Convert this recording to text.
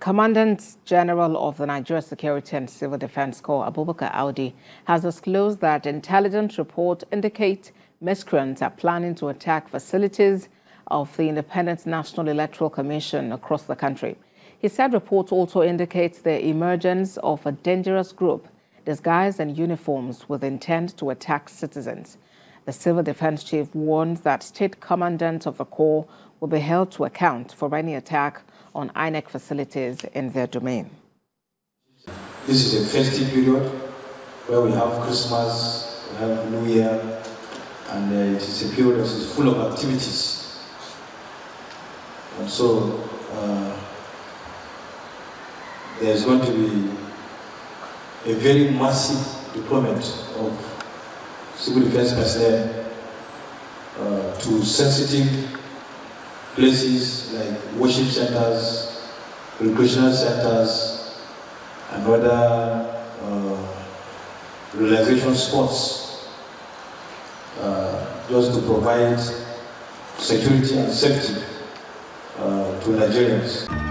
Commandant General of the Nigeria Security and Civil Defense Corps, Abubakar Audi, has disclosed that intelligence reports indicate miscreants are planning to attack facilities of the Independent National Electoral Commission across the country. He said reports also indicate the emergence of a dangerous group disguised in uniforms with intent to attack citizens. The civil defense chief warns that state commandants of the Corps will be held to account for any attack on INEC facilities in their domain. This is a festive period where we have Christmas, we have New Year, and uh, it is a period that is full of activities. And so uh, there's going to be a very massive deployment of civil defense personnel uh, to sensitive places like worship centers, recreational centers, and other uh, relaxation spots uh, just to provide security and safety uh, to Nigerians.